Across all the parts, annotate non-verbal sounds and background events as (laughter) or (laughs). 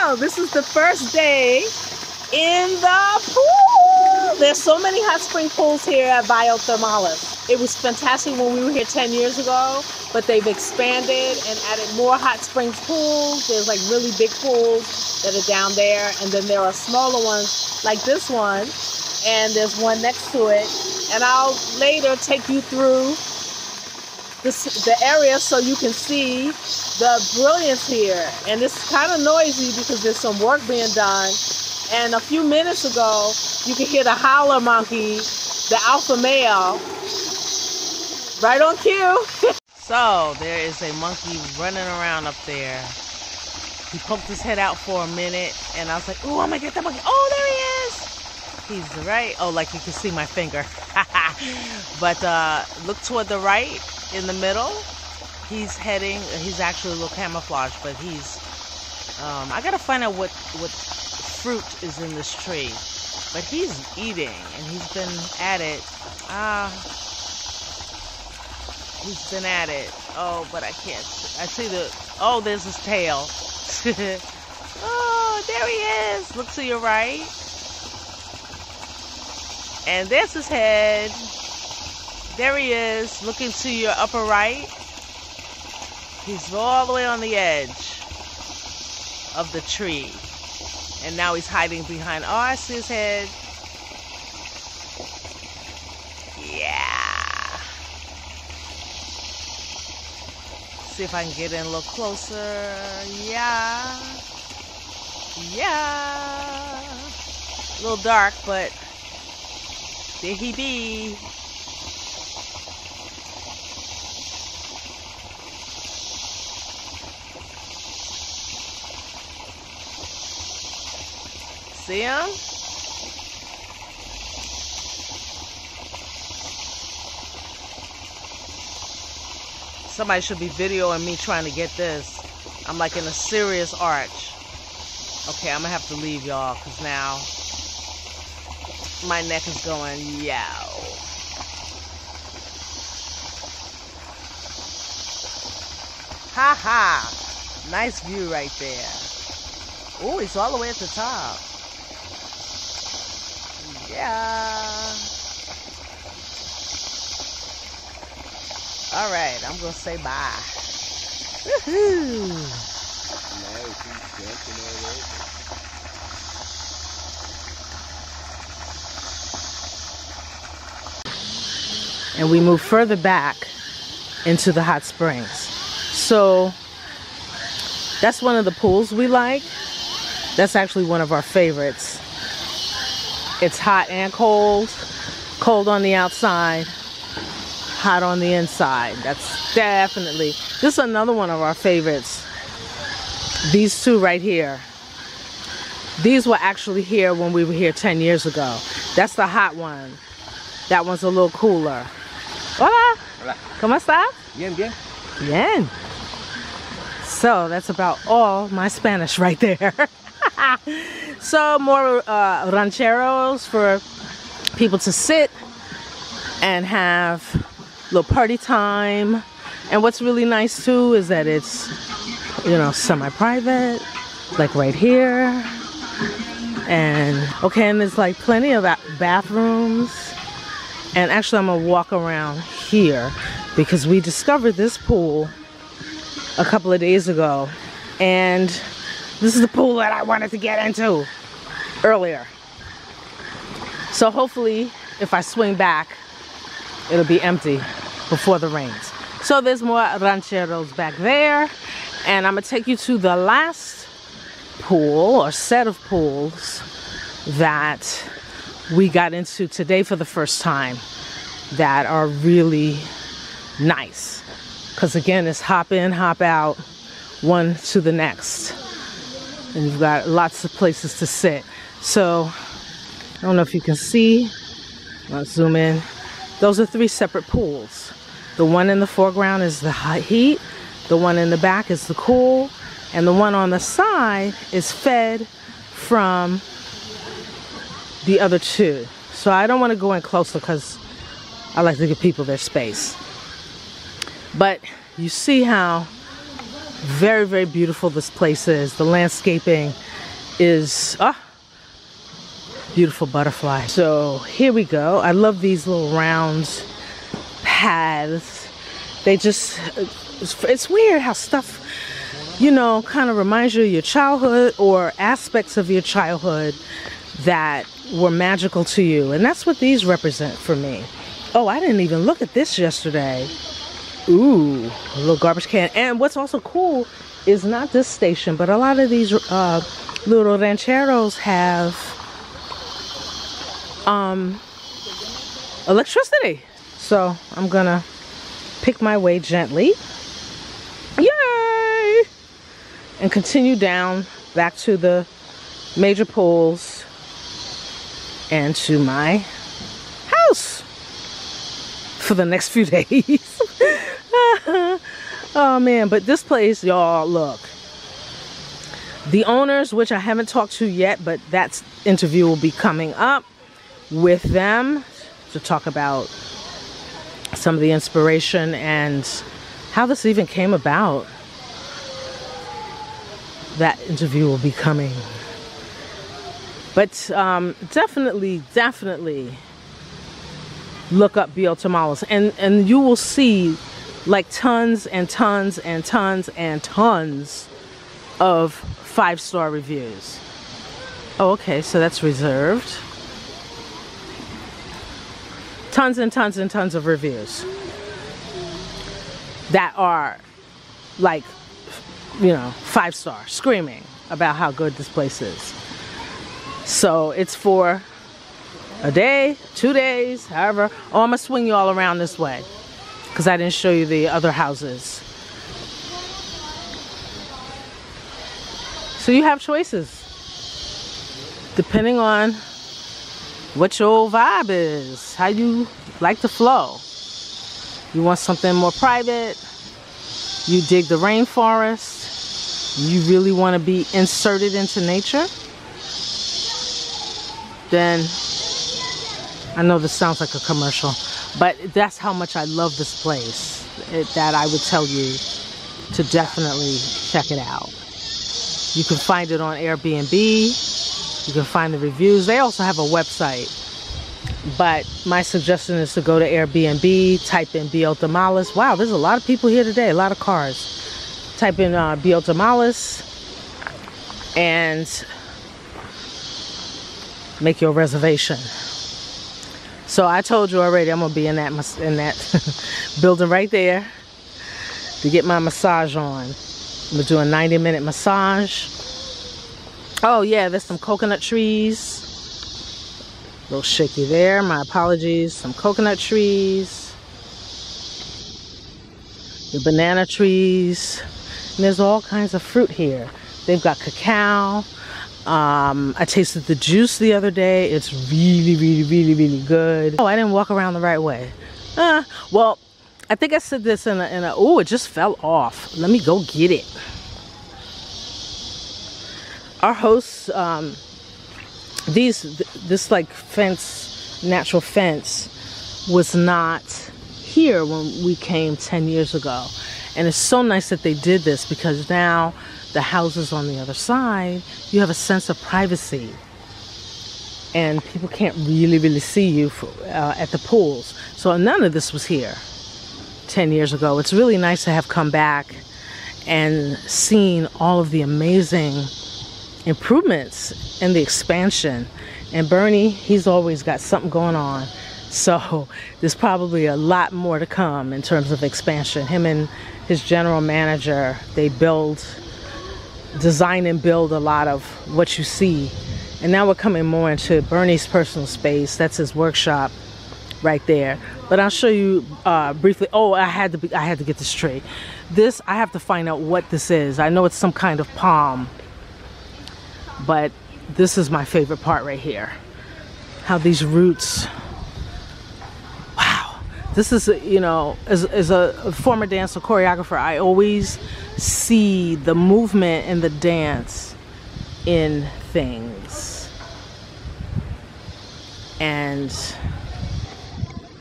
go. This is the first day in the pool. There's so many hot spring pools here at Bio Thermales. It was fantastic when we were here 10 years ago, but they've expanded and added more hot springs pools. There's like really big pools that are down there, and then there are smaller ones like this one, and there's one next to it. And I'll later take you through this, the area so you can see the brilliance here. And it's kind of noisy because there's some work being done. And a few minutes ago, you could hear the howler monkey, the alpha male, right on cue. (laughs) so there is a monkey running around up there. He poked his head out for a minute, and I was like, "Oh, I'm gonna get that monkey!" Oh, there he is. He's right. Oh, like you can see my finger. (laughs) but uh, look toward the right in the middle. He's heading. He's actually a little camouflage, but he's. Um, I gotta find out what what fruit is in this tree. But he's eating, and he's been at it. Ah, uh, he's been at it. Oh, but I can't. I see the. Oh, there's his tail. (laughs) oh, there he is. Look to your right. And there's his head. There he is, looking to your upper right. He's all the way on the edge of the tree. And now he's hiding behind. Oh, head. Yeah. See if I can get in a little closer. Yeah. Yeah. A little dark, but there he be. See him? Somebody should be videoing me trying to get this. I'm like in a serious arch. Okay, I'm gonna have to leave y'all because now my neck is going yow. Ha ha! Nice view right there. Oh, it's all the way at the top. Yeah. All right, I'm gonna say bye. Woohoo! And we move further back into the hot springs. So that's one of the pools we like. That's actually one of our favorites. It's hot and cold. Cold on the outside, hot on the inside. That's definitely, this is another one of our favorites. These two right here. These were actually here when we were here 10 years ago. That's the hot one. That one's a little cooler. Hola. Hola. ¿Cómo estás? Bien, bien. Bien. So that's about all my Spanish right there. (laughs) so more uh, rancheros for people to sit and have a little party time. And what's really nice too is that it's, you know, semi-private, like right here. And okay, and there's like plenty of bathrooms. And actually I'm gonna walk around here because we discovered this pool a couple of days ago. And this is the pool that I wanted to get into earlier. So hopefully, if I swing back, it'll be empty before the rains. So there's more rancheros back there. And I'm gonna take you to the last pool or set of pools that we got into today for the first time that are really nice. Because again, it's hop in, hop out, one to the next and you've got lots of places to sit. So, I don't know if you can see. Let's zoom in. Those are three separate pools. The one in the foreground is the hot heat, the one in the back is the cool, and the one on the side is fed from the other two. So I don't want to go in closer because I like to give people their space. But you see how Very, very beautiful this place is. The landscaping is, ah, beautiful butterfly. So here we go. I love these little round paths. They just, it's, weird how stuff, you know, kind of reminds you of your childhood or aspects of your childhood that were magical to you. And that's what these represent for me. Oh, I didn't even look at this yesterday. Ooh, a little garbage can. And what's also cool is not this station, but a lot of these uh, little rancheros have um, electricity. So I'm gonna pick my way gently. Yay! And continue down back to the major pools and to my house for the next few (laughs) days. (laughs) oh man, but this place, y'all, look. The owners, which I haven't talked to yet, but that interview will be coming up with them to talk about some of the inspiration and how this even came about. That interview will be coming. But um, definitely, definitely look up Bio Thermales and, and you will see like tons and tons and tons and tons of five-star reviews. Oh, okay, so that's reserved tons and tons and tons of reviews that are like, you know, five star, screaming about how good this place is. So it's for a day, two days, however. Oh, I'm gonna swing you all around this way because I didn't show you the other houses. So you have choices depending on what your vibe is, how you like to flow. You want something more private, you dig the rainforest, you really want to be inserted into nature, then I know this sounds like a commercial, but that's how much I love this place it, that I would tell you to definitely check it out. You can find it on Airbnb. You can find the reviews. They also have a website. But my suggestion is to go to Airbnb, type in Bio Thermales. Wow, there's a lot of people here today, a lot of cars. Type in uh, Bio Thermales and make your reservation. So I told you already I'm gonna be in that in that (laughs) building right there to get my massage on. I'm gonna do a 90 minute massage Oh yeah, there's some coconut trees. A little shaky there, my apologies. Some coconut trees. The banana trees. And there's all kinds of fruit here. They've got cacao. Um, I tasted the juice the other day. It's really, really, really, really good. Oh, I didn't walk around the right way. Uh, well, I think I said this in a, in a oh, it just fell off. Let me go get it our hosts um, these this like fence natural fence was not here when we came 10 years ago and it's so nice that they did this because now the houses on the other side you have a sense of privacy and people can't really really see you for, uh, at the pools so none of this was here 10 years ago it's really nice to have come back and seen all of the amazing improvements and the expansion. And Bernie, he's always got something going on. So there's probably a lot more to come in terms of expansion. Him and his general manager, they build, design and build a lot of what you see. And now we're coming more into Bernie's personal space. That's his workshop right there. But I'll show you uh, briefly. Oh, I had to be, I had to get this straight. This I have to find out what this is. I know it's some kind of palm but this is my favorite part right here how these roots this is you know as, as a former dancer choreographer i always see the movement and the dance in things. And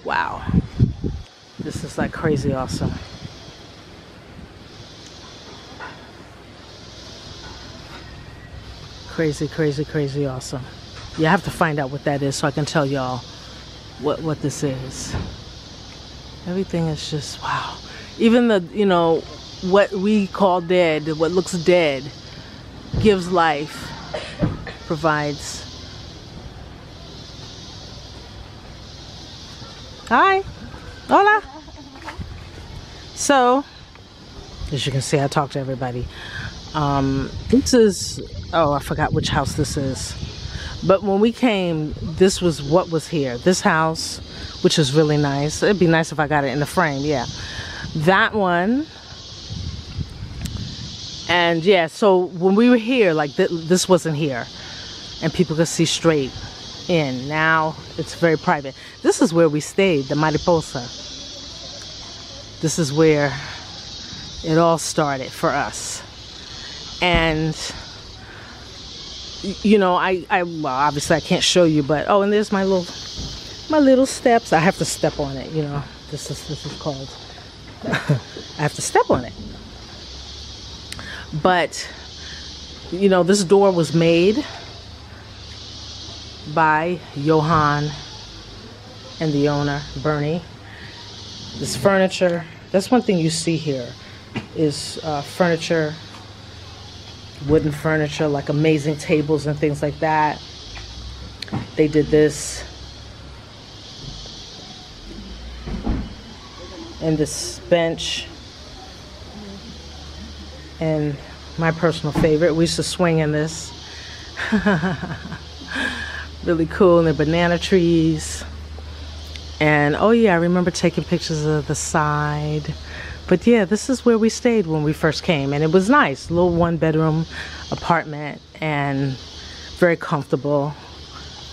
wow. This is like crazy awesome. Crazy crazy crazy awesome. You have to find out what that is so i can tell y'all what what this is. Everything is just, wow. Even the, you know, what we call dead, what looks dead, gives life, provides. Hi. Hola. So, as you can see, I talk to everybody. Um, this is, oh, I forgot which house this is. But when we came, this was what was here. This house, which is really nice. It'd be nice if I got it in the frame, yeah. That one. And yeah, so when we were here, like th this wasn't here. And people could see straight in. Now it's very private. This is where we stayed, the Mariposa. This is where it all started for us. And you know, I, I well, obviously I can't show you, but oh, and there's my little, my little steps. I have to step on it. You know, this is this is called. (laughs) I have to step on it. But, you know, this door was made by Johan and the owner, Bernie. This furniture, that's one thing you see here, is uh, furniture wooden furniture, like amazing tables and things like that. They did this. And this bench. And my personal favorite, we used to swing in this. (laughs) really cool. And the banana trees. And oh yeah, I remember taking pictures of the side. But yeah, this is where we stayed when we first came. And it was nice. Little one bedroom apartment and very comfortable.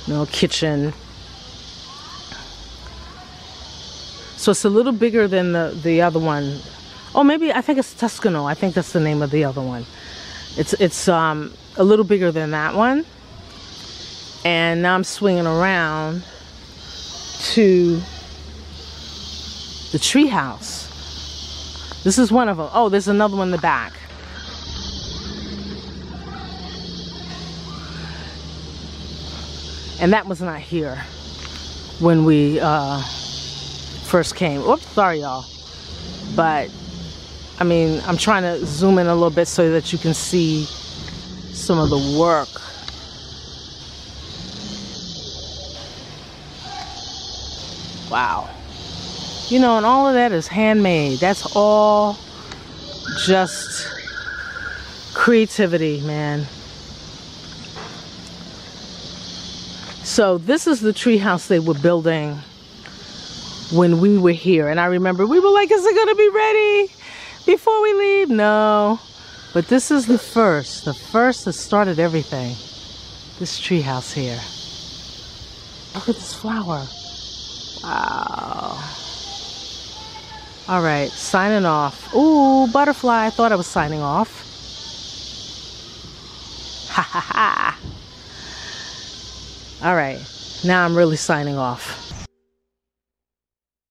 No kitchen. So it's a little bigger than the, the other one. Oh, maybe, I think it's Tuscano. I think that's the name of the other one. It's, it's um, a little bigger than that one. And now I'm swinging around to the treehouse. This is one of them. Oh, there's another one in the back. And that was not here when we uh, first came. Oops, sorry y'all. But, I mean, I'm trying to zoom in a little bit so that you can see some of the work. Wow. You know, and all of that is handmade. That's all just creativity, man. So this is the treehouse they were building when we were here. And I remember we were like, is it gonna be ready before we leave? No. But this is the first, the first that started everything. This treehouse here. Look at this flower. Wow. All right, signing off. Ooh, butterfly. I thought I was signing off. Ha ha ha. All right, now I'm really signing off.